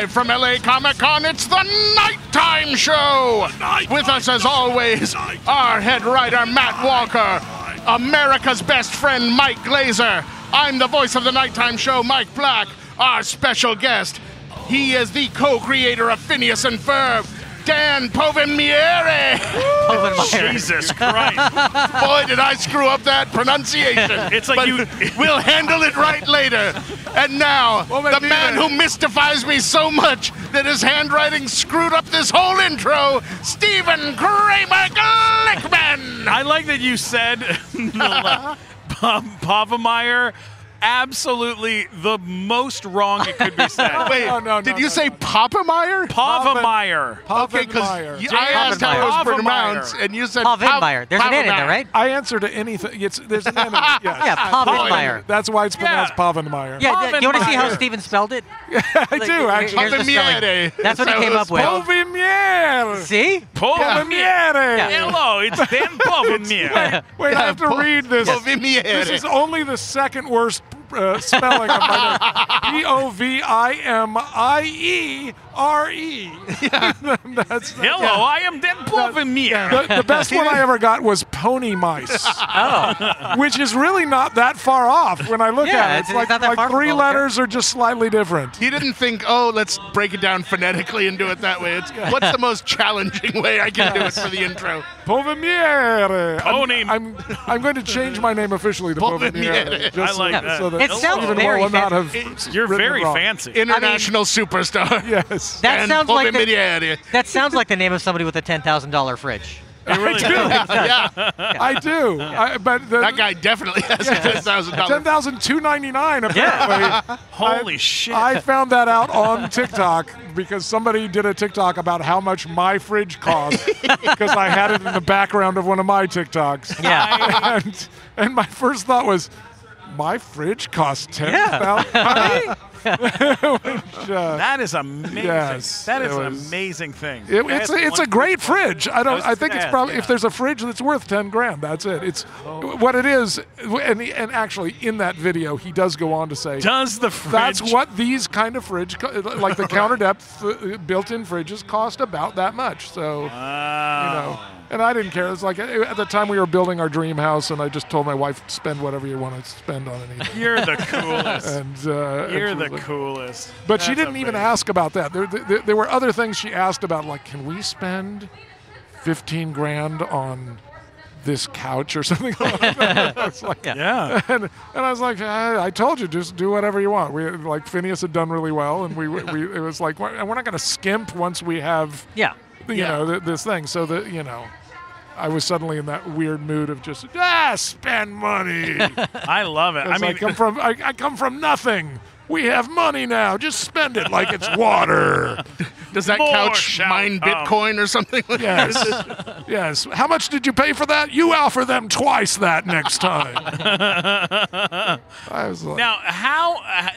Live from LA Comic Con, it's the Nighttime Show! With us, as always, our head writer, Matt Walker, America's best friend, Mike Glazer. I'm the voice of the Nighttime Show, Mike Black, our special guest. He is the co creator of Phineas and Ferb, Dan Povemiere. Jesus Christ. Boy, did I screw up that pronunciation. It's like But you- We'll handle it right later. And now, the man who mystifies me so much that his handwriting screwed up this whole intro, Stephen Kramer Glickman. I like that you said Bob uh, Pavameyer. Absolutely the most wrong it could be said. Wait, No, no, did no, you no. say Papa-Meyer? Pavameyer. Okay, because Pavenmeyer. I asked how it was pronounced, and you said Paul Vidmeyer. There's an N in there, right? I answer to anything. It's there's an N. in Yes. Yeah, Paul Vidmeyer. That's why it's pronounced Yeah. Pavenmeyer. Yeah, th- you want to see how Pavenmeyer. Steven spelled it? I do actually. Here's the spelling. That's what he came up was with. Povimier. See? Povimier. Hello, it's Dan Pavameyer. Wait, I have to read this. Povimiere. This is only the second worst uh, spelling of my name. P O V I M I E R E. That's Hello, I am Dan Pavameyer. The, the best one I ever got was pony mice, Oh. which is really not that far off when I look Yeah, at it. it's- It's like, it's not that like three letters are just slightly different. He didn't think, oh, let's break it down phonetically and do it that way. It's what's the most challenging way I can do it for the intro? Povimiere. Pony. I'm, I'm, I'm going to change my name officially to Povimiere. Povimiere. I like so, that. so that It sounds Stephen very will not fancy. have You're very wrong. fancy. International superstar. Yes. That And sounds like the, that sounds like the name of somebody with a ten thousand dollar fridge. It really yeah, I do. I, but the, that guy definitely has a ten thousand ten dollars. thousand two ninety nine. Apparently, Holy I, shit. I found that out on TikTok because somebody did a TikTok about how much my fridge cost because I had it in the background of one of my TikToks. Yeah. and, and my first thought was, my fridge costs ten Yeah. thousand. Which, uh, that is amazing. Yes, that is it an amazing thing. It, it's a, it's a great fridge. I don't. was I think it's sad, probably yeah. if there's a fridge that's worth ten grand, that's it. It's what it is. And he- and actually in that video he does go on to say Does the fridge? that's what these kind of fridge, like the counter depth uh, built-in fridges, cost about that much. So you know. And I didn't care. It's like uh, at the time we were building our dream house, and I just told my wife, "Spend whatever you want to spend on anything." You're the coolest. And uh, You're she the like- coolest. but she didn't even ask about that. There, there, there were other things she asked about, like, can we spend 15 grand on this couch or something like that? It's like- Yeah. and, and I was like, I, I told you, just do whatever you want. We like Phineas had done really well, and we, we it was like, we're we're not going to skimp once we have Yeah. you Yeah. know th- this thing. So that you know, I was suddenly in that weird mood of just ah, spend money. I love it. I mean, I mean, come from I, I come from nothing. We have money now. Just spend it like it's water. Does that More couch shall mine come. Bitcoin or something? Like Yes. yes. How much did you pay for that? You offer them twice that next time. I was like, Now, how? Uh,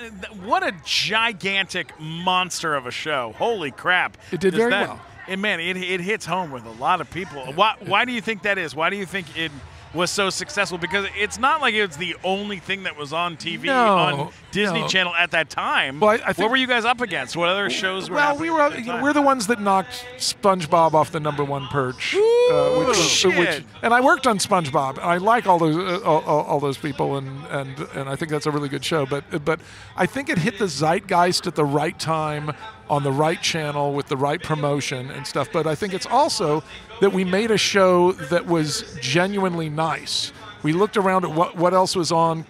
what a gigantic monster of a show! Holy crap! It did Does very that- well. And man, it, it hits home with a lot of people. Why? Why do you think that is? Why do you think it was so successful? Because it's not like it's the only thing that was on TV No, on Disney no. Channel at that time. Well, I- I think- what were you guys up against? What other shows were? well, we were at that you know, time? we're the ones that knocked SpongeBob off the number one perch, uh, which shit. which, and I worked on SpongeBob. And I like all those uh, all, all, all those people, and, and and I think that's a really good show. But but I think it hit the zeitgeist at the right time on the right channel with the right promotion and stuff. But I think it's also that we made a show that was genuinely nice. We looked around at what, what else was on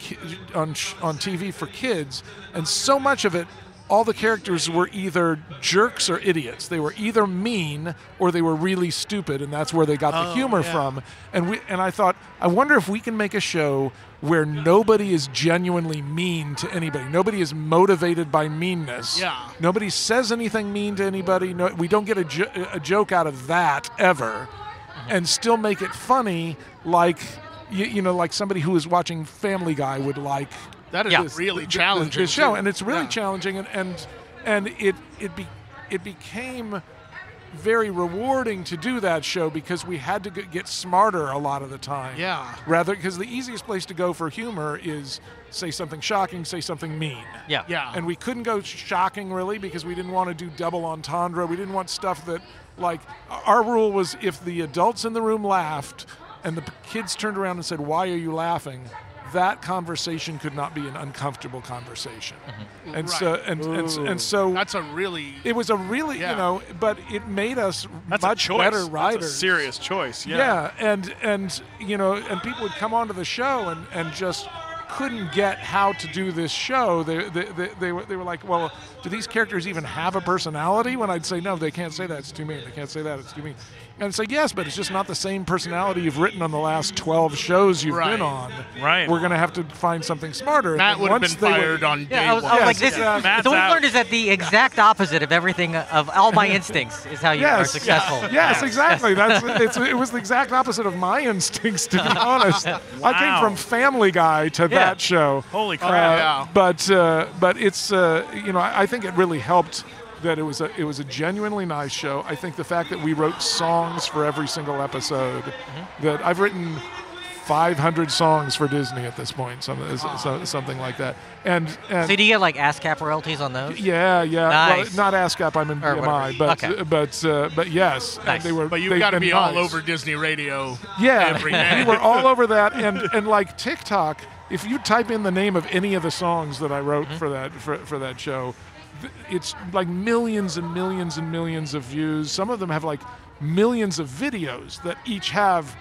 on on TV for kids, and so much of it all the characters were either jerks or idiots. They were either mean or they were really stupid, and that's where they got the oh, humor from. And we and I thought, I wonder if we can make a show where nobody is genuinely mean to anybody. Nobody is motivated by meanness. Yeah. Nobody says anything mean to anybody. No, we don't get a, jo- a joke out of that ever, mm-hmm. and still make it funny, like you, you know, like somebody who is watching Family Guy would like That is Yeah. really the- challenging. the show, and it's really Yeah. challenging, and and and it it be it became very rewarding to do that show because we had to get smarter a lot of the time. Yeah. Rather, because the easiest place to go for humor is say something shocking, say something mean. Yeah. Yeah. And we couldn't go shocking really because we didn't want to do double entendre. We didn't want stuff that, like, our rule was if the adults in the room laughed and the kids turned around and said, Why are you laughing? That conversation could not be an uncomfortable conversation. Mm-hmm. And so, and, and, and so That's a really it was a really, Yeah. you know, but it made us That's much a choice. better That's writers. a serious choice. Yeah. Yeah, and and you know, and people would come onto the show and, and just couldn't get how to do this show. They they, they, they, were, they were like, well, do these characters even have a personality? When I'd say no, they can't say that. It's too mean. They can't say that. It's too mean. And I'd say yes, but it's just not the same personality you've written on the last 12 shows you've Right. been on. Right. We're gonna have to find something smarter. And Matt would have once been they were- fired on day Yeah, I was, I one. was Yes, like, this. exactly. Matt's so what we've learned is that the exact opposite of everything of all my instincts is how you are Yes, successful. Yes, exactly. That's it's, it was the exact opposite of my instincts, to be honest. I came from Family Guy to that show. Holy Uh, crap. yeah. But uh, but it's uh, you know I, I think it really helped that it was a it was a genuinely nice show. I think the fact that we wrote songs for every single episode, Mm-hmm. that I've written. 500 songs for Disney at this point, some, so- something like that, and and So do you get like ASCAP royalties on those? yeah, yeah. Nice. Well, not ASCAP. I'm in Or BMI, but Okay. but uh, but yes, and Nice. they were. But you've got to been be all over Disney Radio. Yeah, every day. we were all over that, and and like TikTok. If you type in the name of any of the songs that I wrote Mm-hmm. for that for, for that show, th- it's like millions and millions and millions of views. Some of them have like millions of videos that each have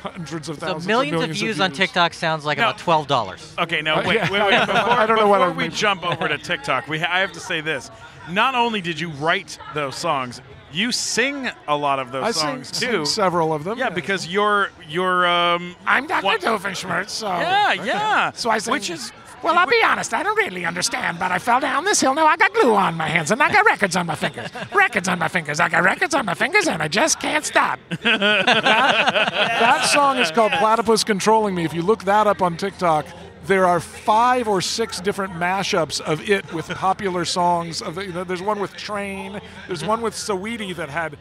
hundreds of So thousands. millions of of views on TikTok sounds like No. about twelve dollars. Okay, now wait, wait, wait. Before, I don't know what before I we mean. jump over to TikTok, we ha- I have to say this. Not only did you write those songs, you sing a lot of those I sing, songs sing too. several of them. yeah, yes. because you're you're um I'm Dr. Doofenshmirtz, so yeah yeah. So I sing, which is Well, I'll be honest, I don't really understand, but I fell down this hill. Now I got glue on my hands and I got records on my fingers. records on my fingers. I got records on my fingers and I just can't stop. that, song is called Platypus Controlling Me. If you look that up on TikTok, there are five or six different mashups of it with popular songs. There's one with Train. There's one with Saweetie that had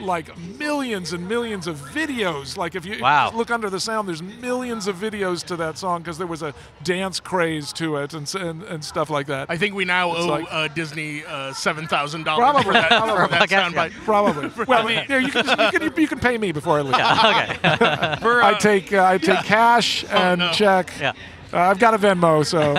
like millions and millions of videos. Like if you Wow. look under the sound, there's millions of videos to that song because there was a dance craze to it and, and and stuff like that. I think we now It's owe like- uh, Disney uh, seven thousand dollars Probably, for that, probably. for that Podcast, soundbite. Probably. Well, yeah, you can, just, you, can, you can pay me before I leave. okay. for, I uh, take uh, I take cash and no. check. Yeah. Uh, I've got a Venmo, so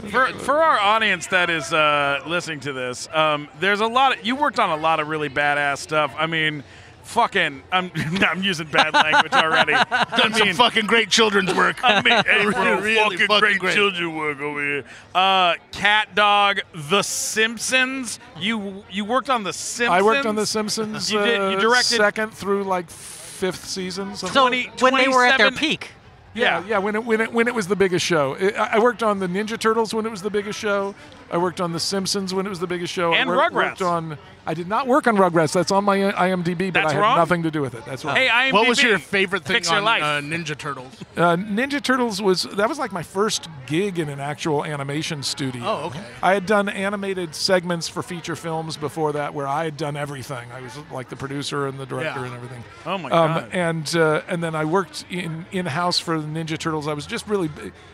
for, for our audience that is uh, listening to this, um, there's a lot. Of, you worked on a lot of really badass stuff. I mean, fucking. I'm I'm using bad language already. I Done some fucking great children's work. I mean, hey, bro, Really fucking, fucking great, great. children work over here. Uh, Cat Dog, The Simpsons. You you worked on The Simpsons. I worked on The Simpsons. You did- you uh, directed- second through like fifth season. something So like- when they were at their peak, Yeah, Yeah. When it when it when it was the biggest show, I I worked on the Ninja Turtles when it was the biggest show. I worked on the Simpsons when it was the biggest show. And I wor- worked Rugrats. on. I did not work on Rugrats. That's on my IMDb, but That's I had wrong? nothing to do with it. That's right. Hey, IMDb. what was your favorite thing Fix your on life. uh, Ninja Turtles? Uh, Ninja Turtles was that was like my first gig in an actual animation studio. Oh, okay. I had done animated segments for feature films before that, where I had done everything. I was like the producer and the director Yeah. and everything. Oh my Um, god. and uh, and then I worked in in house for the Ninja Turtles. I was just really,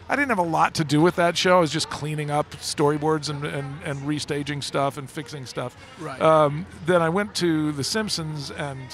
I didn't have a lot to do with that show. I was just cleaning up storyboards and and, and restaging stuff and fixing stuff. Right. Um, then I went to The Simpsons and.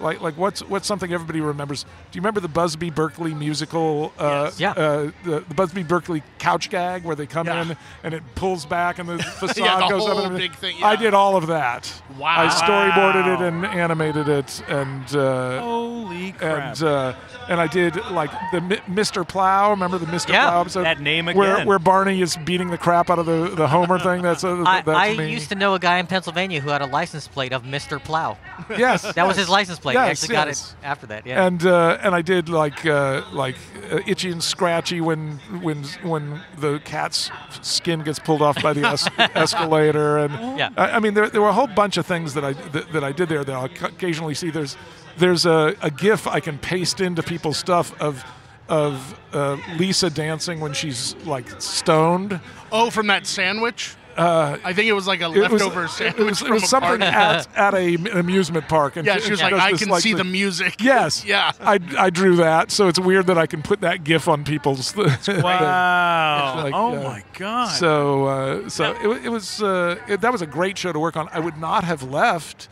Like, like what's what's something everybody remembers? Do you remember the Busby Berkeley musical? Uh, Yes. Yeah. Uh, the, the Busby Berkeley couch gag where they come Yeah. in and it pulls back and the facade Yeah, the goes up. And big thing, I did all of that. Wow. I storyboarded it and animated it and. Uh, Holy crap. and uh, and I did like the Mr. Plow. Remember the Mr. Yeah, Plow episode? that name again. where Barney is beating the crap out of the, the Homer thing. That's uh, I, that's I me. used to know a guy in Pennsylvania who had a license plate of Mr. Plow. yes, That was his license plate. Yes, he actually got it after that. Yeah. And uh, and I did like uh, like uh, itchy and scratchy when when when the cat's skin gets pulled off by the es- escalator and Yeah. I, I mean there, there were a whole bunch of things that I that, that I did there that I'll occasionally see there's there's a, a gif I can paste into people's stuff of of uh, Lisa dancing when she's like stoned. Oh, from that sandwich? I think it was like a It was, leftover it sandwich was, it was a something party. at, at a an amusement park. And Yeah, she was and like, I can like, see the music. Yes. Yeah. I, I drew that, so it's weird that I can put that GIF on people's. Wow. It's like, oh uh, my god. So, uh, so it, it was uh, it, that was a great show to work on. I would not have left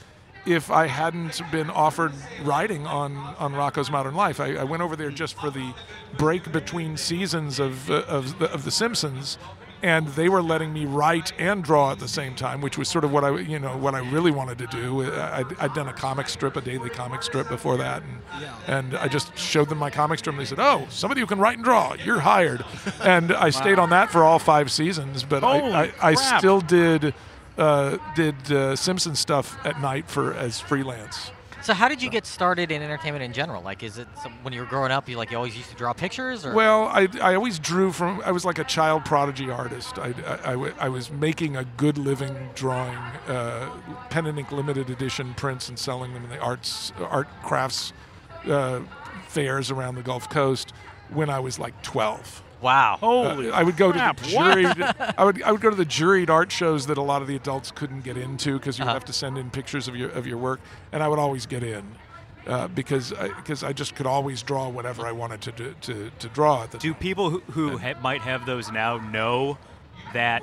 if I hadn't been offered writing on on Rocko's Modern Life. I, I went over there just for the break between seasons of uh, of, the, of The Simpsons. And they were letting me write and draw at the same time, which was sort of what I, you know, what I really wanted to do. I, I'd, I'd done a comic strip, a daily comic strip before that, and, and I just showed them my comic strip, and they said, "Oh, somebody who can write and draw, you're hired." And I stayed on that for all five seasons, but I, I, I still did uh, did uh, Simpson stuff at night for as freelance. So how did you get started in entertainment in general? Like, is it some, when you were growing up, you like you always used to draw pictures, or Well, I, I always drew from. I was like a child prodigy artist. I, I, was making a good living drawing uh, pen and ink limited edition prints and selling them in the arts art crafts uh, fairs around the Gulf Coast when I was like twelve. Wow? Holy Uh, I would go crap, to the juried. I would I would go to the juried art shows that a lot of the adults couldn't get into because you Uh-huh. have to send in pictures of your of your work, and I would always get in. Uh, because I, because I just could always draw whatever I wanted to do, to, to draw at the Do people who, who ha- might have those now know that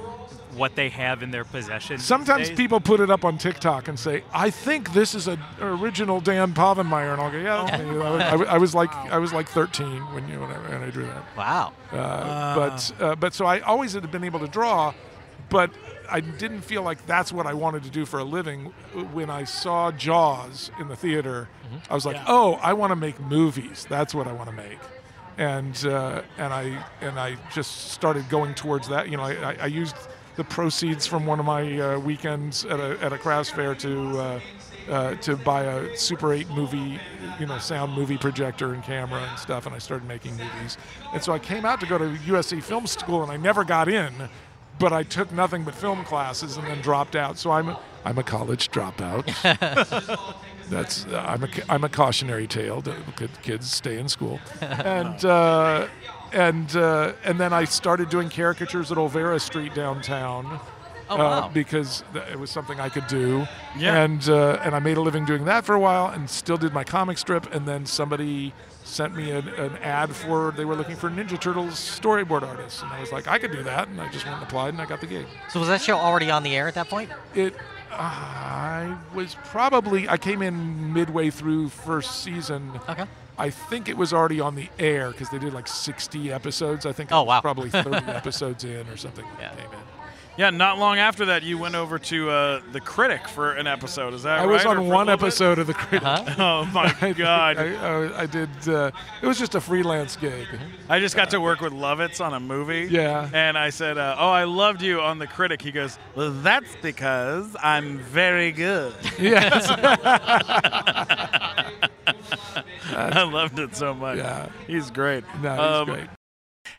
what they have in their possession? Sometimes days? people put it up on TikTok and say, "I think this is an original Dan Povenmire," and I'll go, "Yeah." I, was, I was- I was like, I was like 13 when you when I, when I drew that. Wow. Uh, but uh, but so I always had been able to draw, but I didn't feel like that's what I wanted to do for a living. When I saw Jaws in the theater, I was like, "Oh, I want to make movies. That's what I want to make." And uh, and I and I just started going towards that. You know, I, I, I used the proceeds from one of my uh, weekends at a at a crafts fair to. Uh, uh, to buy a Super 8 movie, you know, sound movie projector and camera and stuff, and I started making movies. And so I came out to go to USC Film School, and I never got in, but I took nothing but film classes and then dropped out. So I'm a, I'm a college dropout. That's I'm a I'm a cautionary tale. To kids stay in school, and uh, and uh, and then I started doing caricatures at Olvera Street downtown. Oh, uh, wow. because it was something I could do, Yeah. and uh, and I made a living doing that for a while, and still did my comic strip. And then somebody sent me an, an ad for they were looking for Ninja Turtles storyboard artists, and I was like, I could do that, and I just went and applied, and I got the gig. So was that show already on the air at that point? It, I was probably I came in midway through first season. Okay. I think it was already on the air because they did like 60 episodes. I think I Oh, was wow. probably 30 episodes in or something. Yeah. came in. Yeah, not long after that, you went over to uh, the Critic for an episode. Is that I right? I was on for one little bit? episode of the Critic. Huh? Oh my God! I, I, I did. Uh, it was just a freelance gig. I just got to work with Lovitz on a movie. Yeah. And I said, uh, "Oh, I loved you on the Critic." He goes, "Well, that's because I'm very good." Yes. I loved it so much. Yeah. He's great. no, he's Um, great.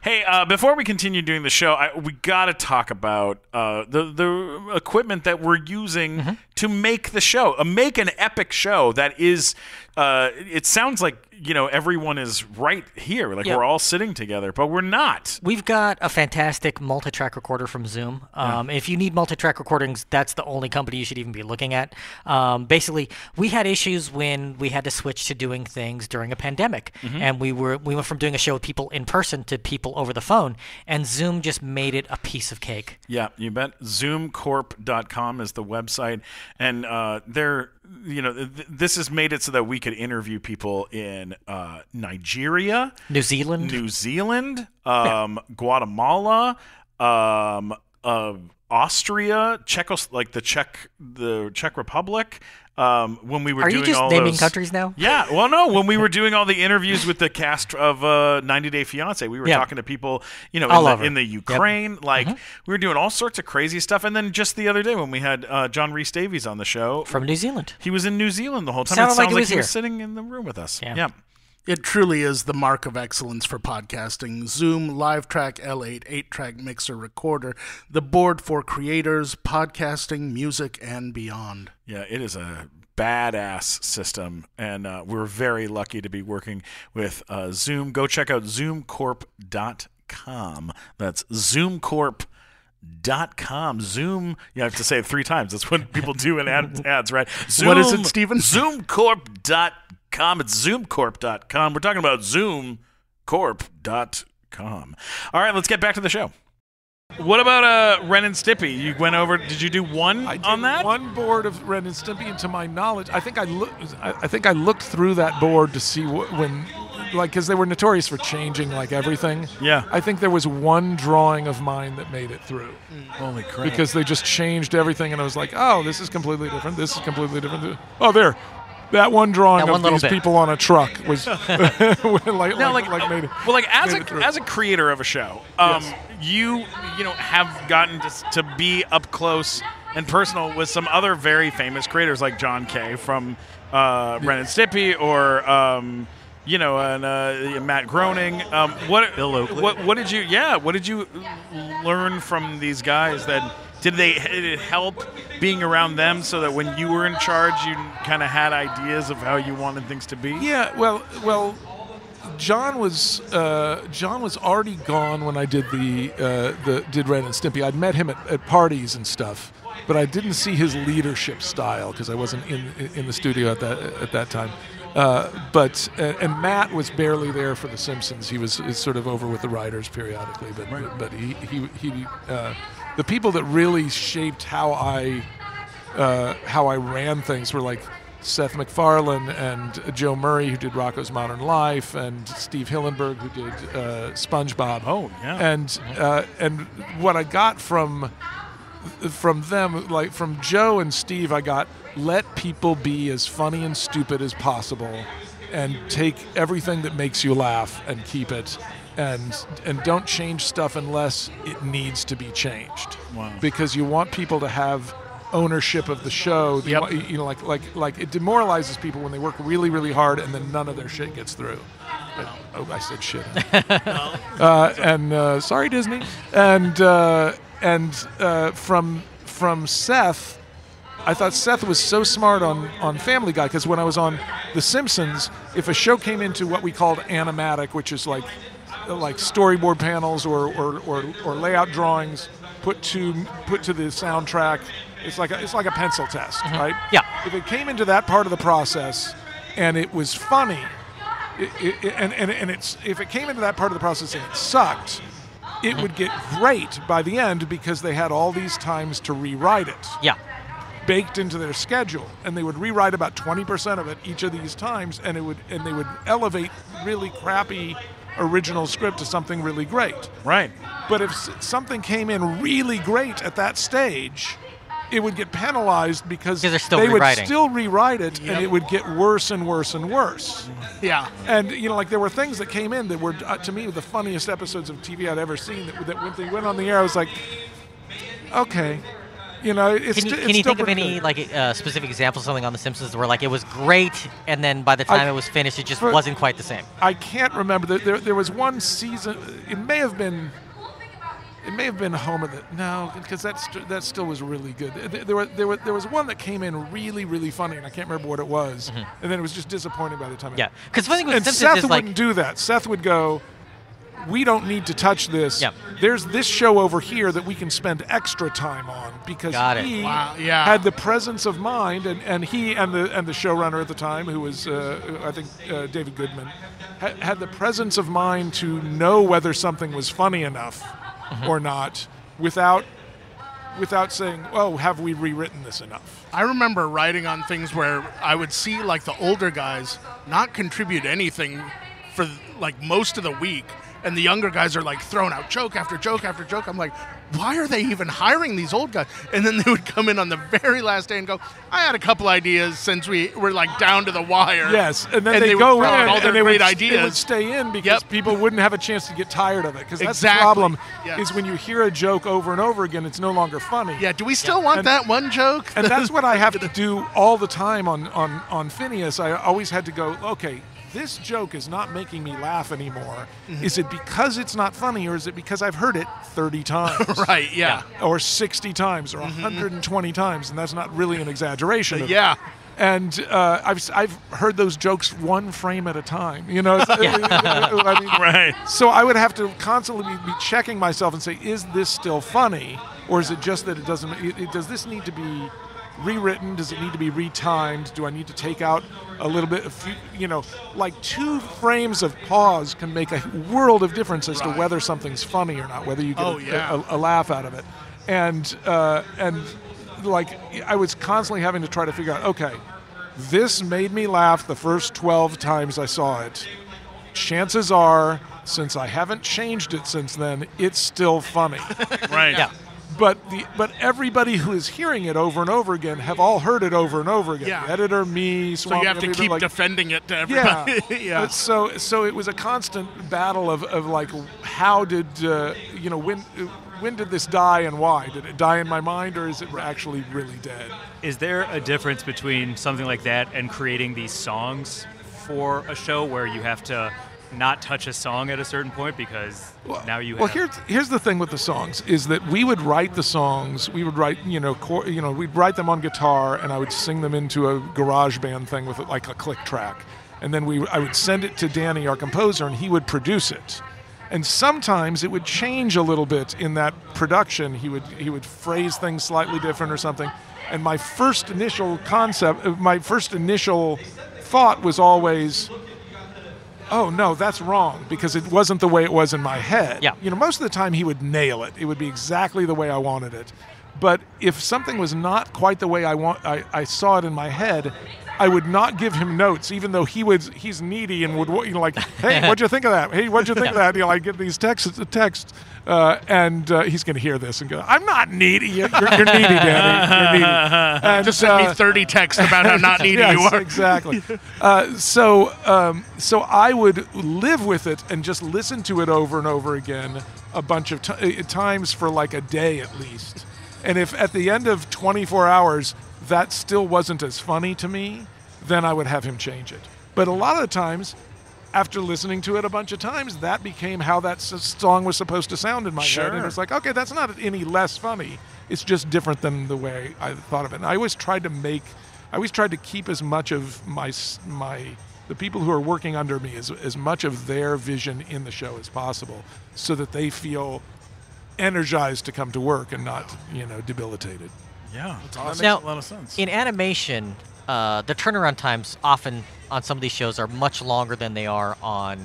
Hey, uh, before we continue doing the show, I, we got to talk about uh, the the equipment that we're using Mm-hmm. To make the show. Uh, make an epic show that is. Uh, it sounds like you know everyone is right here, like Yeah. we're all sitting together, but we're not. We've got a fantastic multi-track recorder from Zoom. Um, If you need multi-track recordings, that's the only company you should even be looking at. Um, basically, we had issues when we had to switch to doing things during a pandemic, and we were we went from doing a show with people in person to people over the phone, and Zoom just made it a piece of cake. Yeah, you bet. ZoomCorp.com is the website, and uh, they're you know th- this has made it so that we could interview people in uh, Nigeria, New Zealand. New Zealand, um, Guatemala, um, uh, Austria, Czechos like the Czech the Czech Republic. Um, when we were Are doing you just all naming those- countries now? yeah, well, no. When we were doing all the interviews with the cast of uh, 90 Day Fiance, we were Yeah. talking to people, you know, All in the, in the Ukraine. Like we were doing all sorts of crazy stuff. And then just the other day when we had uh, John Rhys-Davies on the show, From New Zealand. he was in New Zealand the whole time. Sounded it like sounds he was he was here. sitting in the room with us. Yeah. yeah. It truly is the mark of excellence for podcasting. Zoom LiveTrak L-8 8 track mixer recorder, the board for creators, podcasting, music, and beyond. Yeah, it is a badass system, and uh, we're very lucky to be working with uh, Zoom. Go check out zoomcorp.com. That's Dot com. Zoom, you have to say it three times. That's what people do in ad, ads, right? Zoom, What is it, Steven? ZoomCorp.com. It's ZoomCorp.com. We're talking about ZoomCorp.com. All right, let's get back to the show. What about uh, Ren and Stimpy? You went over. Did you do one I did on that? one board of Ren and Stimpy, and to my knowledge, I think I looked. I I think I looked through that board to see wh- when, like, because they were notorious for changing like everything. Yeah. I think there was one drawing of mine that made it through Holy crap! because they just changed everything, and I was like, oh, this is completely different. This is completely different. Oh, there. That one drawing That of one little these bit. people on a truck was like, No, like, like, like made it. well, like as a as a creator of a show, um, Yes. you you know have gotten to, to be up close and personal with some other very famous creators like John K from uh, Ren and Stimpy, or um, you know, and uh, Matt Groening. Um, what Bill Oakley. What what did you? Yeah, what did you learn from these guys? That did they did it help being around them so that when you were in charge, you kind of had ideas of how you wanted things to be? Yeah, well, well, John was uh, John was already gone when I did the uh, the did Ren and Stimpy. I'd met him at, at parties and stuff, but I didn't see his leadership style because I wasn't in in the studio at that at that time. Uh, but uh, and Matt was barely there for The Simpsons. He was sort of over with the writers periodically, but but he he he uh, the people that really shaped how I uh, how I ran things were like Seth MacFarlane and Joe Murray, who did Rocko's Modern Life, and Steve Hillenburg, who did uh, SpongeBob. Oh, yeah. And uh, and what I got from from them, like from Joe and Steve, I got let people be as funny and stupid as possible, and take everything that makes you laugh and keep it. And and don't change stuff unless it needs to be changed Wow. because you want people to have ownership of the show. You Yep. want- You know, like like like it demoralizes people when they work really really hard and then none of their shit gets through. Oh, I said shit. uh, and uh, sorry, Disney. And uh, and uh, from from Seth, I thought Seth was so smart on, on Family Guy because when I was on The Simpsons, if a show came into what we called animatic, which is like like storyboard panels or, or, or, or layout drawings put to put to the soundtrack, it's like a, it's like a pencil test, mm-hmm. right? Yeah. If it came into that part of the process and it was funny, it, it, and, and, and it's if it came into that part of the process and it sucked, it mm-hmm. would get great by the end because they had all these times to rewrite it Yeah. baked into their schedule and they would rewrite about 20% of it each of these times and it would and they would elevate really crappy original script to something really great Right. but if something came in really great at that stage it would get penalized because they're still they rewriting. would still rewrite it Yep. and it would get worse and worse and worse Yeah. and you know, like there were things that came in that were uh, to me the funniest episodes of TV I'd ever seen. That, that when they went on the air, I was like, okay, you know, it's Can you, can you think of any good. like uh, specific example of something on The Simpsons where like it was great and then by the time it was finished it just wasn't quite the same? I can't remember. There, there, there was one season. It may have been. It may have been Homer that no, because that st- that still was really good. There, there, were, there, were, there was one that came in really really funny, and I can't remember what it was. And then it was just disappointing by the time. it-. Yeah, because funny with and Simpsons Seth wouldn't do that. Seth would go, "We don't need to touch this. Yep. There's this show over here that we can spend extra time on because Got he Wow, yeah. had the presence of mind, and, and he and the and the showrunner at the time, who was uh, I think uh, David Goodman, ha- had the presence of mind to know whether something was funny enough Mm-hmm. or not without without saying, "Oh, have we rewritten this enough?" I remember writing on things where I would see like the older guys not contribute anything for like most of the week, and the younger guys are like throwing out joke after joke after joke. I'm like, why are they even hiring these old guys? And then they would come in on the very last day and go, I had a couple ideas since we were like down to the wire. Yes, and then And they, they would go in all their and they great would, ideas. It would stay in because Yep. people wouldn't have a chance to get tired of it. Because that's Exactly. the problem is when you hear a joke over and over again, it's no longer funny. Yeah, do we still want And- that one joke? And that's what I have to do all the time on, on, on Phineas. I always had to go, okay, this joke is not making me laugh anymore. Mm-hmm. Is it because it's not funny or is it because I've heard it 30 times? right, yeah. Or 60 times or 120 times, and that's not really an exaggeration. of it. Yeah. And uh, I've I've heard those jokes one frame at a time. You know, I mean, Right. so I would have to constantly be, be checking myself and say, is this still funny, or is it just that it doesn't? It, it- does this need to be rewritten? Does it need to be retimed? Do I need to take out a little bit? A few, you know, like two frames of pause can make a world of difference as to whether something's funny or not, whether you get Oh, a, yeah. a, a laugh out of it, and uh, and like I was constantly having to try to figure out, okay, this made me laugh the first 12 times I saw it. Chances are, since I haven't changed it since then, it's still funny. Right. Yeah. But the but everybody who is hearing it over and over again have all heard it over and over again. Yeah. The editor, me, So you have to keep like, defending it to yeah. everybody. yeah. But so so it was a constant battle of, of like how did uh, you know when when did this die and why? Did it die in my mind or is it actually really dead? Is there a difference between something like that and creating these songs for a show where you have to not touch a song at a certain point because now you well here's here's the thing with the songs is that we would write the songs we would write you know cor- you know we'd write them on guitar and I would sing them into a GarageBand thing with like a click track. And then we I would send it to Danny our composer and he would produce it. And sometimes it would change a little bit in that production. He would he would phrase things slightly different or something. And my first initial concept uh, my first initial thought was always oh no that's wrong because it wasn't the way it was in my head. Yeah. you know most of the time he would nail it. It would be exactly the way i wanted it. But if something was not quite the way i want i, I saw it in my head i would not give him notes even though he would he's needy and would you know like hey what'd you think of that hey what'd you think of that you know i get these texts texts uh, and uh, he's going to hear this and go i'm not needy you're, you're needy danny you're needy and, Just send me uh, 30 texts about how not needy yes, you are. exactly. Uh, so, um, so I would live with it and just listen to it over and over again a bunch of ti- uh, times for like a day at least. And if at the end of 24 hours that still wasn't as funny to me, then I would have him change it. But a lot of the times, after listening to it a bunch of times, that became how that song was supposed to sound in my head. And Sure. it's like, okay, that's not any less funny. It's just different than the way I thought of it. And I always tried to make, I always tried to keep as much of my my the people who are working under me as as much of their vision in the show as possible, so that they feel energized to come to work and not you know debilitated. Yeah. That makes Now, a lot of sense. In animation, uh, the turnaround times often on some of these shows are much longer than they are on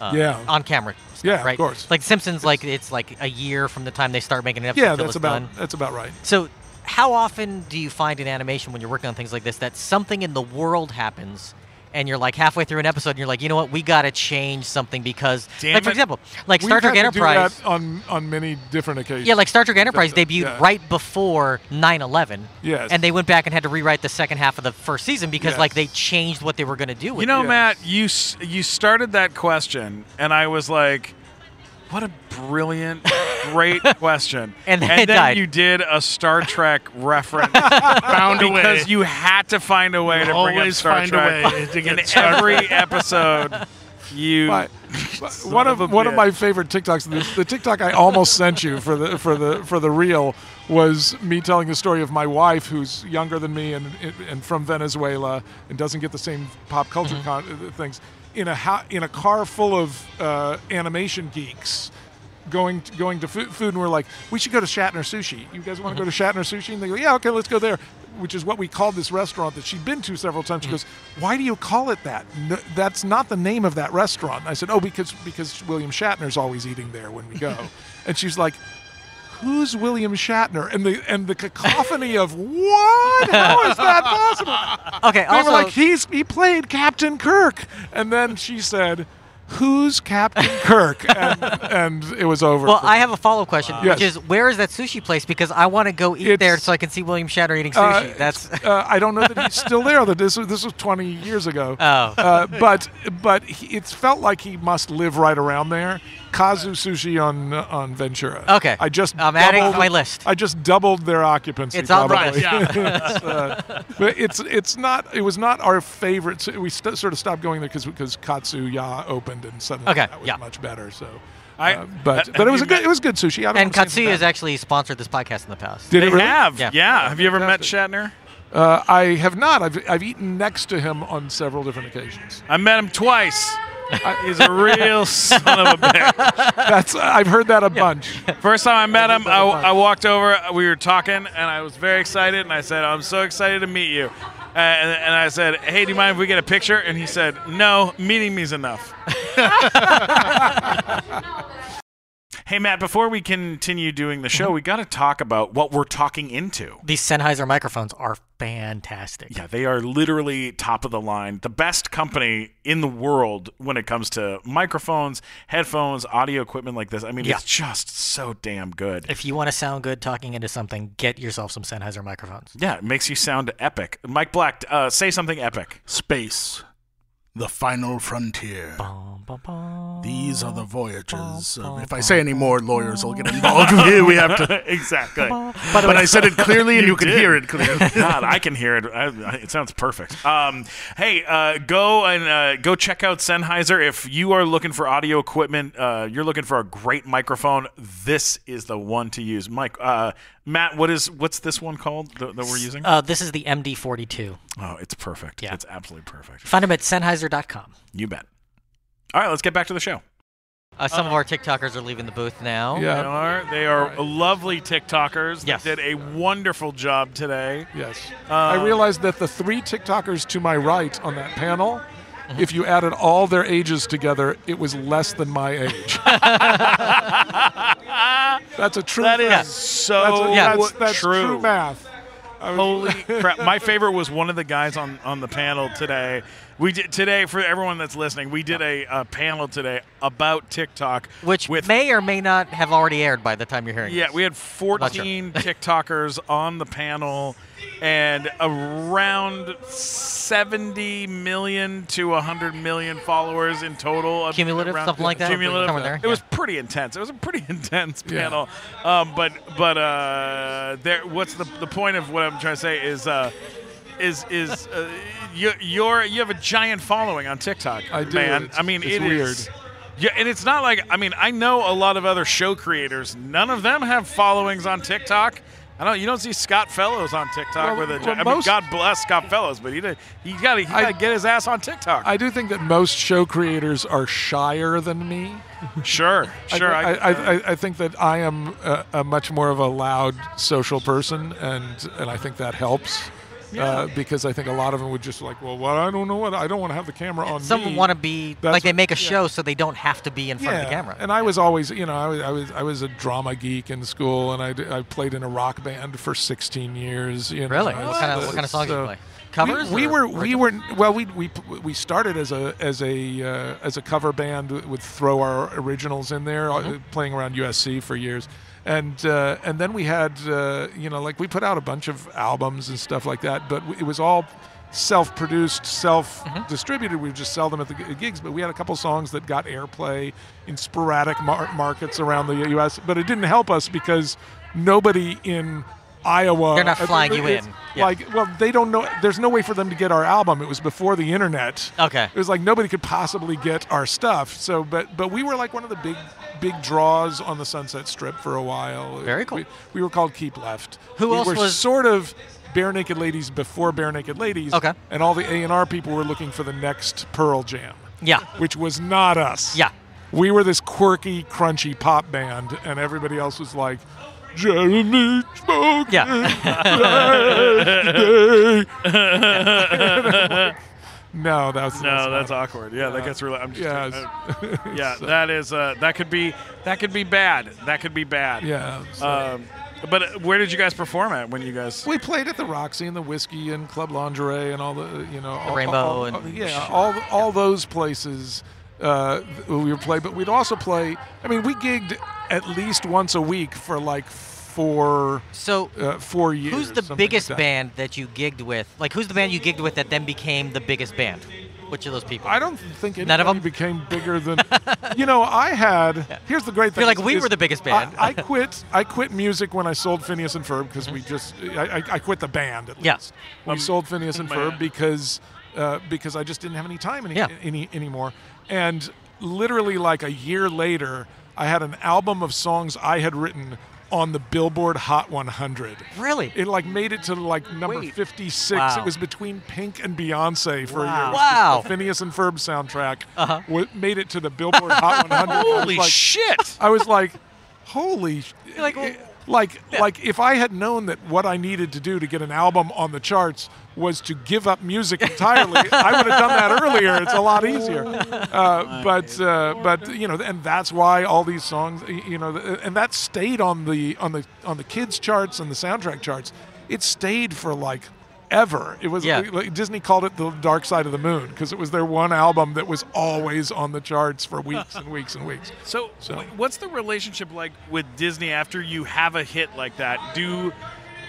uh, Yeah. on camera. stuff, Yeah, of course. Like Simpsons, like it's like a year from the time they start making an episode. Yeah, till that's it's about done. that's about right. So, how often do you find in animation when you're working on things like this that something in the world happens and you're like halfway through an episode and you're like, you know what, we got to change something because, Damn like for it. example, like Star We've Trek to do Enterprise. that on on many different occasions. Yeah, like Star Trek Enterprise Yeah. debuted right before 9/11. Yes. And they went back and had to rewrite the second half of the first season because Yes. like they changed what they were going to do with You know, it. Matt, you you started that question, and I was like, "What a brilliant, great question!" And then it then died. you did a Star Trek reference Found a way. because you had to find a way to bring up always Star find a Trek way to in get Star every episode. You My, one of of a one of my favorite TikToks. The, the TikTok I almost sent you for the for the for the reel was me telling the story of my wife, who's younger than me and and from Venezuela and doesn't get the same pop culture con- uh, things in a in a car full of uh, animation geeks. Going to, going to food, food, and we're like, we should go to Shatner Sushi. You guys want to go to Shatner Sushi? And they go, yeah, okay, let's go there. Which is what we called this restaurant that she'd been to several times. She goes, why do you call it that? No, that's not the name of that restaurant. And I said, oh, because because William Shatner's always eating there when we go. and she's like, who's William Shatner? And the and the cacophony of what? How is that possible? Okay, They also were like, he's he played Captain Kirk, and then she said, "Who's Captain Kirk?" And, and it was over. Well, I have a follow-up question, Yes. which is where is that sushi place? Because I want to go eat there so I can see William Shatner eating Uh, sushi. That's uh, I don't know that he's still there. That this was, this was 20 years ago. Oh. Uh, but but he, it's felt like he must live right around there. Kazu Sushi on on Ventura. Okay. I just I'm adding to my list. I just doubled their occupancy. It's on the probably. list. It's, uh, but it's it's not it was not our favorite. so We st- sort of stopped going there because because Katsu Ya opened and suddenly Okay, that was yeah. much better. So. I- uh, but uh, but it was a good it was good sushi. I don't and wanna Katsuya has actually sponsored this podcast in the past. Did they it really? have, Yeah. yeah. Have you ever met Shatner? Uh, I have not. I've, I've eaten next to him on several different occasions. I met him twice. He's a real son of a bitch. That's I've heard that a bunch. First time I met him, I, I walked over. We were talking, and I was very excited. And I said, "I'm so excited to meet you." Uh, and, and I said, "Hey, do you mind if we get a picture?" And he said, "No, meeting me's enough." hey, Matt. Before we continue doing the show, we got to talk about what we're talking into. These Sennheiser microphones are fantastic. Yeah, they are literally top of the line, the best company in the world when it comes to microphones, headphones, audio equipment like this. I mean, Yeah. it's just so damn good. If you want to sound good talking into something, get yourself some Sennheiser microphones. Yeah, it makes you sound epic. Mike Black, uh, say something epic. Space, the final frontier. Bum, bum, bum. These are the voyages. of- if I say any more, lawyers will get involved. we we have to. exactly. But I said it clearly, and you, could did. hear it clearly. God, I can hear it. I, I- it sounds perfect. Um, hey, uh, go and uh, go check out Sennheiser. If you are looking for audio equipment, uh, you're looking for a great microphone. This is the one to use. Mike, uh, Matt, what is what's this one called that, that we're using? Uh, this is the MD42. oh, it's perfect. yeah. It's absolutely perfect. Find them at Sennheiser.com. You bet. All right, let's get back to the show. Uh, some of our TikTokers are leaving the booth now. Yeah. They are. They are lovely TikTokers. that Yes. did a wonderful job today. Yes. I realized that the three TikTokers to my right on that panel. Uh-huh. if you added all their ages together, it was less than my age. that's a true. That is so That's, Yeah. that's, that's true. true math. Holy crap! My favorite was one of the guys on on the panel today. We did today for everyone that's listening. We did a, a panel today about TikTok, Which with may or may not have already aired by the time you're hearing yeah, this. we had not 14 TikTokers on the panel, and around 70 million to 100 million followers in total. Cumulative, Around- something like that? Cumulative. There, It was pretty intense. It was a pretty intense Yeah. panel. Um, but but uh, there. What's the the point of what I'm trying to say is. Uh, is is uh, you you're you have a giant following on TikTok, I do. man. It's- I mean, it's it is- weird. Yeah, and it's not like I mean I know a lot of other show creators. None of them have followings on TikTok. I don't. You don't see Scott Fellows on TikTok Well, with a. well, I mean, God bless Scott Fellows, but he did, he got he got to get his ass on TikTok. I do think that most show creators are shyer than me. sure, sure. I, I, I, I, I think that I am a, a much more of a loud social person, and and I think that helps. Uh, because I think a lot of them would just like, well, what? I don't know what. I don't want to have the camera on Some want to be That's like they make a yeah. show so they don't have to be in front of the camera. And I was always, you know, I was, I was, I was a drama geek in school, and I, I played in a rock band for 16 years. You know, really? I What kind of what kind of songs do you play? Covers? We, we were we were well we we we started as a as a uh, as a cover band with throw our originals in there uh, Mm-hmm. playing around USC for years and uh, and then we had uh, you know like we put out a bunch of albums and stuff like that but it was all self-produced self-distributed we would just sell them at the gigs but we had a couple songs that got airplay in sporadic mar- markets around the US but it didn't help us because nobody in Iowa They're not flying you in. Yeah. Like, well, they don't know. There's no way for them to get our album. It was before the internet. Okay. It was like nobody could possibly get our stuff. So, but but we were like one of the big big draws on the Sunset Strip for a while. Very cool. We, we were called Keep Left. Who we else were was- sort of Barenaked Ladies before Barenaked Ladies. Okay. And all the A and R people were looking for the next Pearl Jam, Yeah. which was not us. Yeah. We were this quirky, crunchy pop band, and everybody else was like. Jeremy smoking Yeah. no, that's no, that's not- awkward. Yeah, that gets really. I'm just. Yes. uh, yeah, So- that is. Uh, that could be. That could be bad. That could be bad. Yeah. so- Um, but uh, where did you guys perform at when you guys? we played at the Roxy and the Whiskey and Club Lingerie and all the you know all, Rainbow all- and- all- yeah all all those places uh, we would play. But we'd also play. I mean, we gigged at least once a week for like four So uh, four years. who's the something like biggest that. band that you gigged with? Like who's the band you gigged with that then became the biggest band? Which of those people? I don't think None of them? became bigger than. you know, I had. Here's the great thing. You're like, is- we is were the biggest band. I, I quit. I quit music when I sold Phineas and Ferb because we just. I, I, I quit the band at. Yeah. least. We sold Phineas and. Ferb because uh, because I just didn't have any time any, Yeah. any anymore. And literally, like a year later, I had an album of songs I had written on the Billboard Hot 100. Really? It like made it to like number Wait. 56. Wow. It was between Pink and Beyonce for a year. Wow. Wow. The Phineas and Ferb soundtrack Uh-huh. made it to the Billboard Hot 100. I Holy like- shit! I was like, holy. sh- like, well- like, like if I had known that what I needed to do to get an album on the charts was to give up music entirely, I would have done that earlier. It's a lot easier. Uh, but, uh, but you know, and that's why all these songs, you know, and that stayed on the on the on the kids charts and the soundtrack charts. It stayed for like ever. It was Yeah. like, Disney called it the Dark Side of the Moon because it was their one album that was always on the charts for weeks and weeks and weeks. So, So- what's the relationship like with Disney after you have a hit like that? Do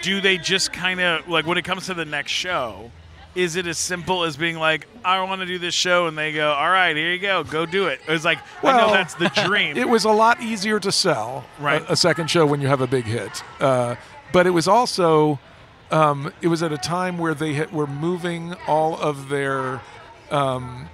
do they just kind of like when it comes to the next show? Is it as simple as being like, I want to do this show, and they go, "All right, here you go, go do it." It's like, I know that's the dream. It was a lot easier to sell Right. a, a second show when you have a big hit, uh, but it was also um, it was at a time where they had, were moving all of their um,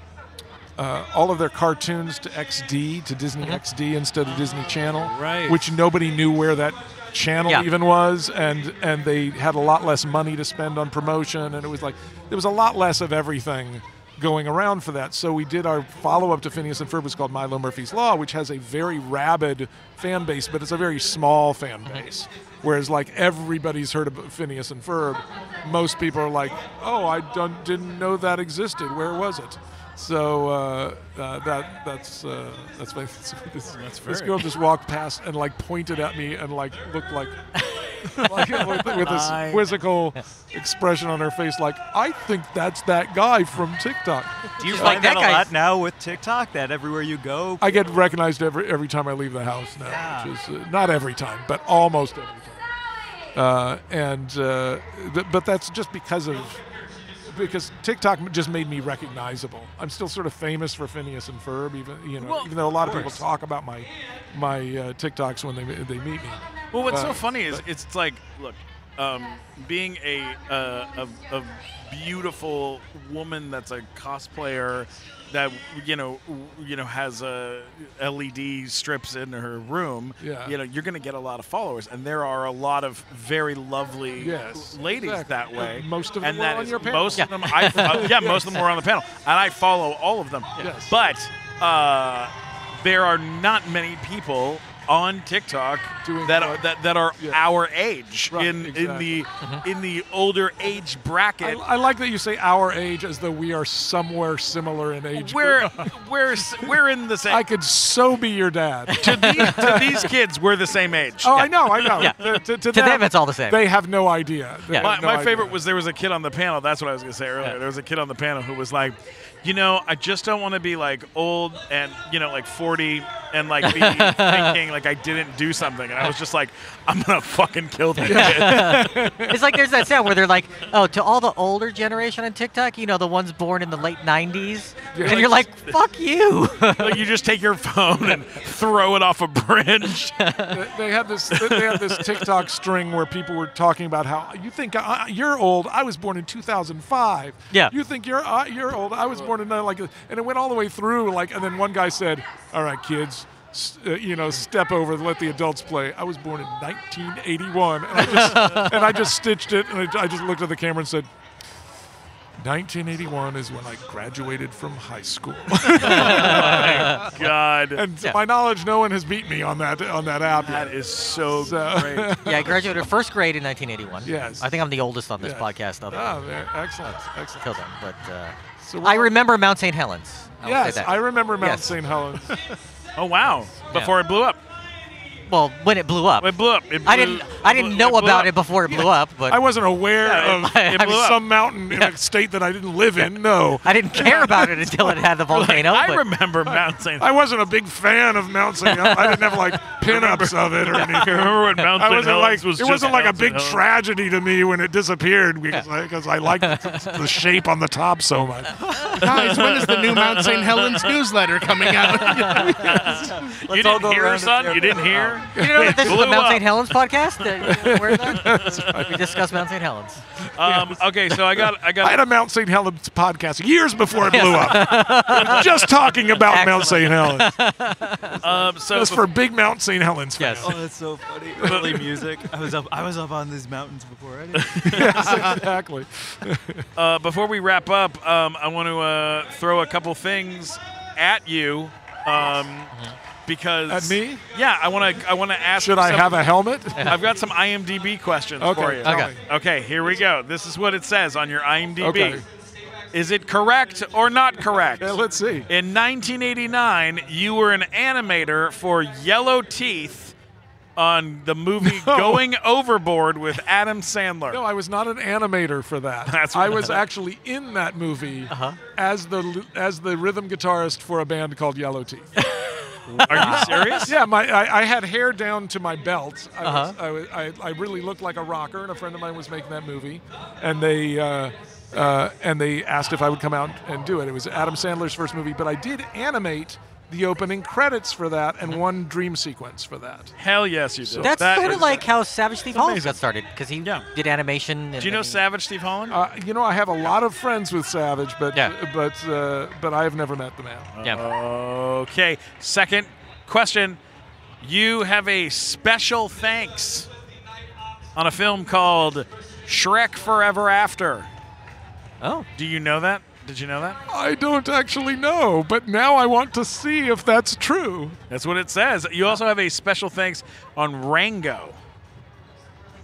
uh, all of their cartoons to XD to Disney XD instead of Disney Channel, Right. Which nobody knew where that channel Yeah. even was, and and they had a lot less money to spend on promotion, and it was like there was a lot less of everything going around for that. So we did our follow up to Phineas and Ferb was called Milo Murphy's Law, which has a very rabid fan base, but it's a very small fan base. Whereas like everybody's heard of Phineas and Ferb, most people are like, "Oh, I didn't know that existed. Where was it?" So uh, uh, that that's uh, that's my, this, this girl just walked past and like pointed at me and like looked like like with, with this quizzical expression on her face, like I think that's that guy from TikTok. Do you Like find that that, a lot now with TikTok? That everywhere you go, I get recognized every every time I leave the house now, Yeah. which is uh, not every time, but almost every time. Uh, and uh, th- but that's just because of because TikTok just made me recognizable. I'm still sort of famous for Phineas and Ferb, even you know, Well, even though a lot of of people talk about my my uh, TikToks when they they meet me. Well, what's so Uh, funny is it's like, look, um, being a, uh, a a beautiful woman that's a cosplayer that you know you know has uh, LED strips in her room. Yeah. You know, you're going to get a lot of followers, and there are a lot of very lovely Yes, ladies exactly. that way. And most of and them were that on your panel. Most of them, I, uh, yeah, most of them were on the panel, and I follow all of them. Yes. But uh, there are not many people on TikTok Doing that are, that, that are Yeah. our age Right, in exactly. in the mm-hmm. in the older age bracket. I, I like that you say our age as though we are somewhere similar in age. we're we're we're in the same. I could so be your dad. to, these, to these kids, we're the same age. Oh, I know, I know. Yeah. To, to, To them, it's all the same. They have no idea. They Yeah. My, no my idea. favorite was there was a kid on the panel. That's what I was going to say earlier. Yeah. There was a kid on the panel who was like, you know, I just don't want to be like old and you know like 40 and like be thinking like I didn't do something. And I was just like, I'm gonna fucking kill that kid. It's like there's that sound where they're like, oh, to all the older generation on TikTok, you know, the ones born in the late 90s. Yeah. And you're like, fuck you. like you just take your phone and throw it off a bridge. They- They had this. They had this TikTok string where people were talking about how you think uh, you're old. I was born in 2005. Yeah. You think you're uh, you're old. I was born in uh, like, and it went all the way through. Like, and then one guy said, "All right, kids." Uh, you know, step over and let the adults play. I was born in 1981, and I just, and I just stitched it, and I, I just looked at the camera and said, "1981 is when I graduated from high school." God, and to Yeah. my knowledge, no one has beat me on that on that app. that yet. is so, So- great. yeah, I graduated first grade in 1981. Yes. I think I'm the oldest on this Yeah. podcast. Other Ah, excellent, excellent. till then, but uh, So I remember Mount St. Helens. I Yes. I remember Mount Yes. St. Helens. Oh wow! Before it blew up, Well, when it blew up. it blew up. It I didn't. I didn't blew- know blew about up. it before it blew up, but I wasn't aware Yeah, of it- it blew up. some mountain in a state that I didn't live in. No, I didn't care about it until it had the volcano. I but remember Mount St. I wasn't a big fan of Mount St. Helens. I didn't have like pinups of it or anything. remember when Mount St. Helens like was it wasn't like a big Helens? tragedy to me when it disappeared because I, because I liked the, the shape on the top so much. Guys, when is the new Mount St. Helens newsletter coming out? You didn't hear, son? You didn't hear? There. You know that this is the Mount. St. Helens podcast? You aware of that? We discuss Mount St. Helens. Um, okay, so I got I got I had a Mount St. Helens podcast years before it blew up. I was just talking about Mount St. Helens. um, so It was for big Mount St. Helens fans. Yes. Oh, that's so funny. Early music. I was up. I was up on these mountains before. I didn't. yes, exactly. uh, before we wrap up, um, I want to uh, throw a couple things at you. Um, because At me? Yeah, I want to. I want to ask. Should you I some- have a helmet? I've got some IMDb questions Okay, for you. Okay. Okay, here we go. This is what it says on your IMDb. Okay. Is it correct or not correct? Yeah, let's see. In 1989, you were an animator for Yellow Teeth on the movie Going Overboard with Adam Sandler. No, I was not an animator for that. That's I what- was actually in that movie Uh-huh. as the as the rhythm guitarist for a band called Yellow Teeth. Are you serious? yeah, my I, I had hair down to my belt. I, Uh-huh. was, I, I, I really looked like a rocker, and a friend of mine was making that movie, and they. Uh, uh, and they asked if I would come out and do it. It was Adam Sandler's first movie, but I did animate the opening credits for that and one dream sequence for that. Hell yes, you did. That's That sort of like how Savage Steve Holland got started because he Yeah. did animation. And Do you know then- Savage Steve Holland? Uh, you know, I have a lot of friends with Savage, but Yeah. but uh, but I have never met the man. Yeah. Okay. Second question. You have a special thanks on a film called Shrek Forever After. Oh. Do you know that? Did you know that? I don't actually know, but now I want to see if that's true. That's what it says. You also have a special thanks on Rango.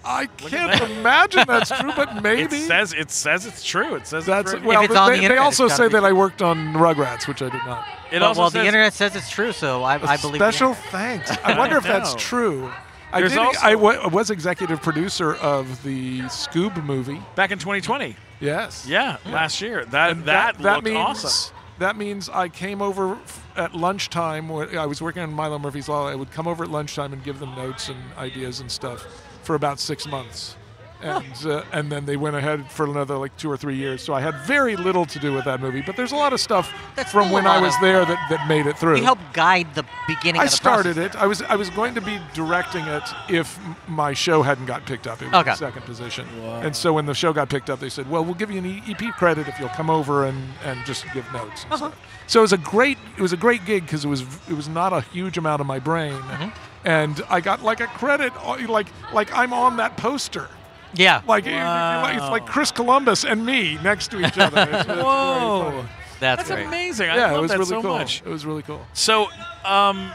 I can't imagine that's true, but maybe It says it says it's true. It says that's it's true. well. it's on they, the they also say that I worked on Rugrats, which I did not. It well, also well, says the internet says it's true, so I, I believe. the Special thanks. I wonder if that's know. true. I did. also- I was executive producer of the Scoob movie. back in 2020. Yes. Yeah, last year. That And that, looked means awesome. that means I came over f- at lunchtime. I was working on Milo Murphy's Law. I would come over at lunchtime and give them notes and ideas and stuff for about six months, and uh, and then they went ahead for another like two or three years. So I had very little to do with that movie, but there's a lot of stuff That's from when I was of- there that, that made it through. You helped guide the beginning. I of the started process. it. I was I was going to be directing it if my show hadn't got picked up. It was Okay. the second position. And so when the show got picked up, they said, "Well, we'll give you an EP credit if you'll come over and, and just give notes." Uh-huh. stuff." So it was a great it was a great gig because it was it was not a huge amount of my brain, Mm-hmm. and I got like a credit uh, like like I'm on that poster. Yeah. Like, it- like- it's like Chris Columbus and me next to each other. It's- it's Whoa, funny. that's, that's great. amazing. I Yeah, love it was that really so cool. much. It was really cool. So, um,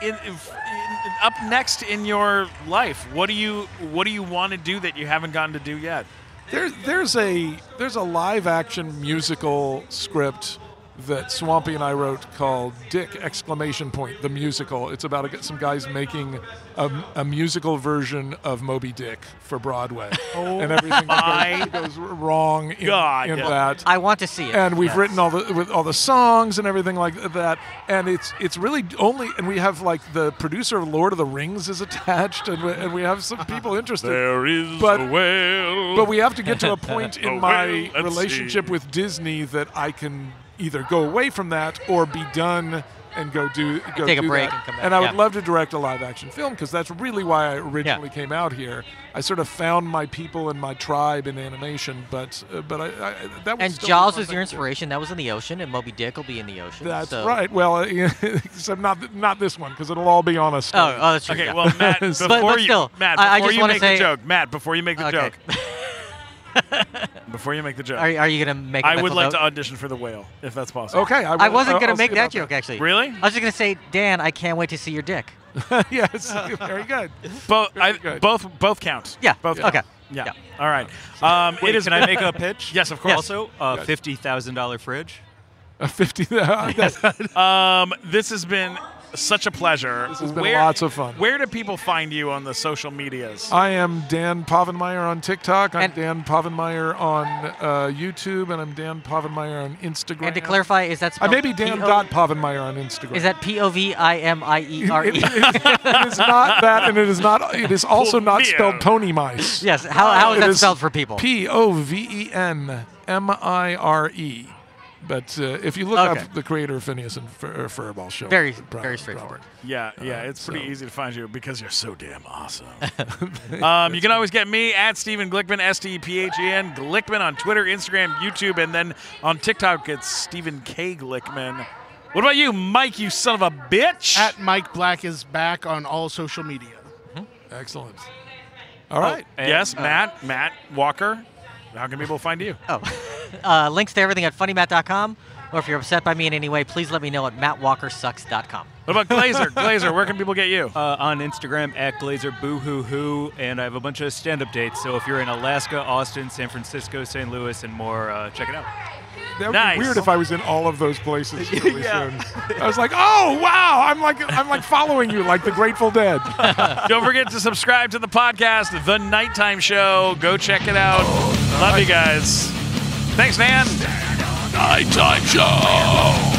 in, in, up next in your life, what do you what do you want to do that you haven't gotten to do yet? There, there's a there's a live action musical script that Swampy and I wrote called Dick exclamation point the musical. It's about a, some guys making a, a musical version of Moby Dick for Broadway, oh and everything my that goes, goes wrong in, God. in that. I want to see it. and we've Yes. written all the with all the songs and everything like that and it's it's really only and we have like the producer of lord of the rings is attached and we, and we have some people interested There is But- a whale. but we have to get to a point in Oh, my relationship see. with Disney that I can either go away from that or be done and go do go Take a break that. and come back, And I would yeah. love to direct a live action film because that's really why I originally came out here. I sort of found my people and my tribe in animation, but uh, but I, I that was And still Jaws one was your to do. inspiration. That was in the ocean, and Moby Dick will be in the ocean. That's so- right. Well, uh, except not not this one because it'll all be on a Oh, oh, that's true. okay, yeah. well, Matt, before but you, still, Matt, I- I just you wanna make say- the joke, Matt, before you make the Okay. joke, before you make the joke, Are, are you gonna make? a I would like note? to audition for the whale, if that's possible. okay. I, I wasn't gonna make that about joke actually. Really? I was just gonna say, Dan, I can't wait to see your dick. yes, very good. Both, I, good. both, both count. Yeah. Both. Okay. count. Yeah. Yeah. All right. Um, Wait, it is. can I make a pitch? Yes, of course. Also, a fifty thousand dollar fridge. A fifty. that's- Um, this has been such a pleasure. This has been where, lots of fun. Where do people find you on the social medias? I am Dan Povenmire on TikTok. I'm And- Dan Povenmire on uh, YouTube, and I'm Dan Povenmire on Instagram. And to clarify, is that I spelled may be Dan P-O- dot Povenmire on Instagram. Is that P O V I M I E R It- E? it is- it is not that, and it is not. It is also not spelled pony mice. Yes. How, how is It that is spelled for people? P O V E N M I R E. But uh, if you look Okay. up the creator of Phineas and Fer- Ferb, I'll show. Very- probably- very straightforward. Yeah, yeah, Uh, it's pretty so- easy to find you because you're so damn awesome. um, you can always get me at Stephen Glickman, S T E P H E N, Glickman on Twitter, Instagram, YouTube, and then on TikTok it's Stephen K. Glickman. What about you, Mike, you son of a bitch? At Mike Black is back on all social media. Excellent. All right. And, yes, uh, Matt, Matt Walker. How can people find you? Oh, uh, links to everything at funnymat.com. Or if you're upset by me in any way, please let me know at mattwalkersucks.com. What about Glazer? Glazer, where can people get you? Uh, on Instagram at Glazer Boo Hoo Hoo, and I have a bunch of stand-up dates. So if you're in Alaska, Austin, San Francisco, St. Louis, and more, uh, check it out. That would Nice. be weird if I was in all of those places really Yeah. soon. I was like, oh wow, I'm like I'm like following you like the Grateful Dead. Don't forget to subscribe to the podcast, The Nighttime Show. Go check it out. Love you guys. Thanks, man. Nighttime Show.